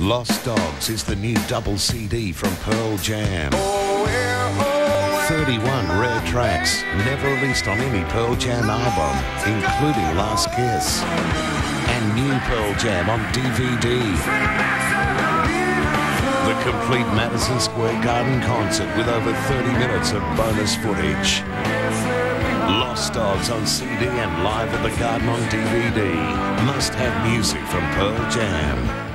Lost Dogs is the new double CD from Pearl Jam. 31 rare tracks, never released on any Pearl Jam album, including Last Kiss. And new Pearl Jam on DVD. The complete Madison Square Garden concert with over 30 minutes of bonus footage. Lost Dogs on CD and live at the Garden on DVD. Must have music from Pearl Jam.